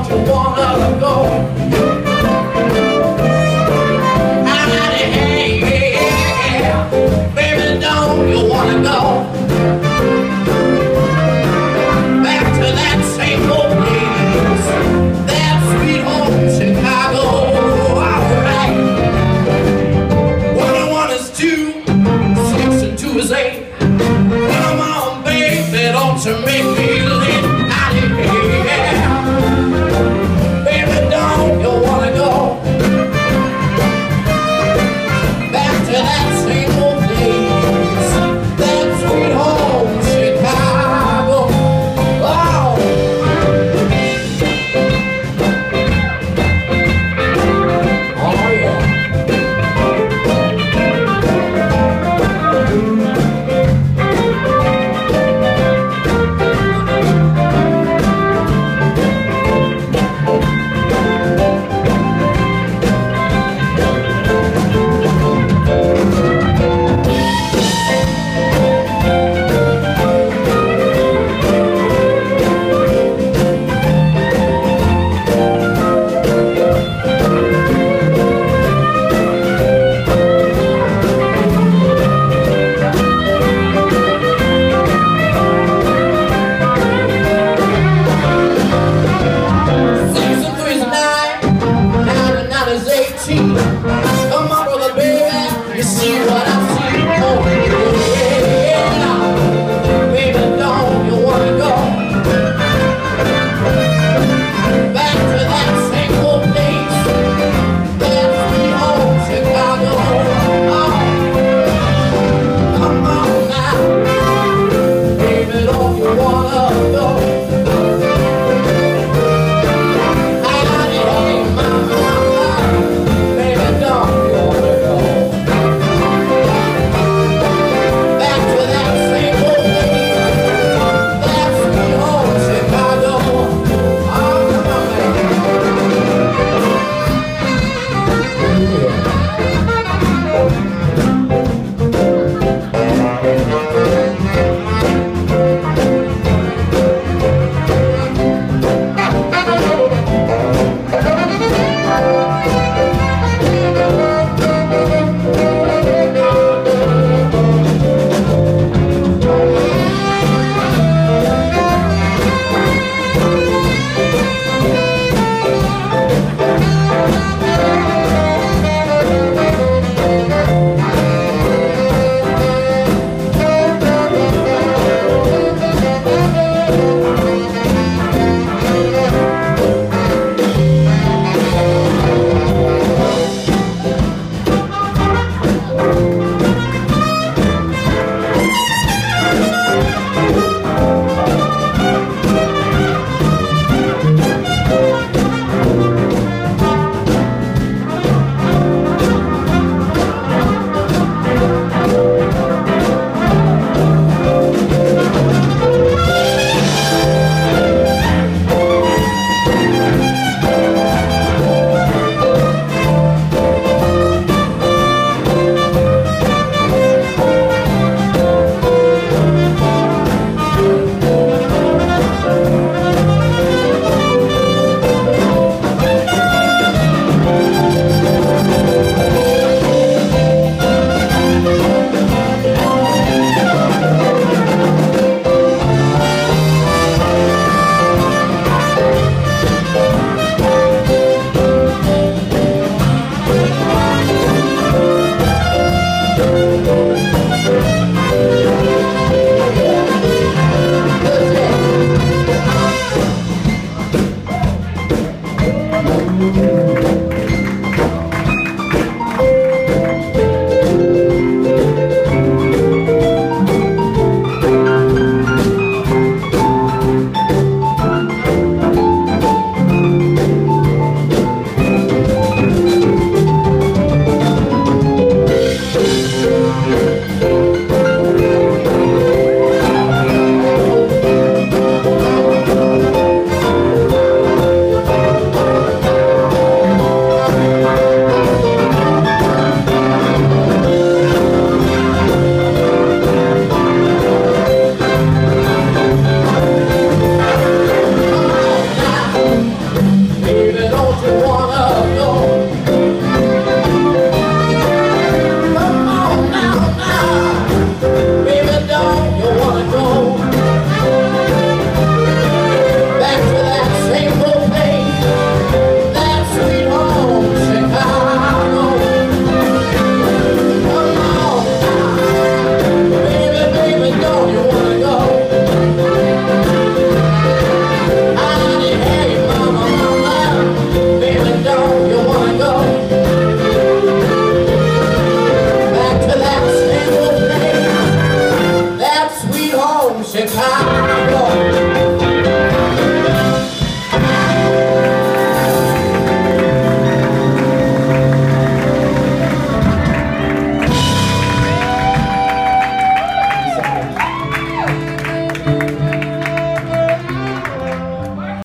Thank 18, a model of the bed.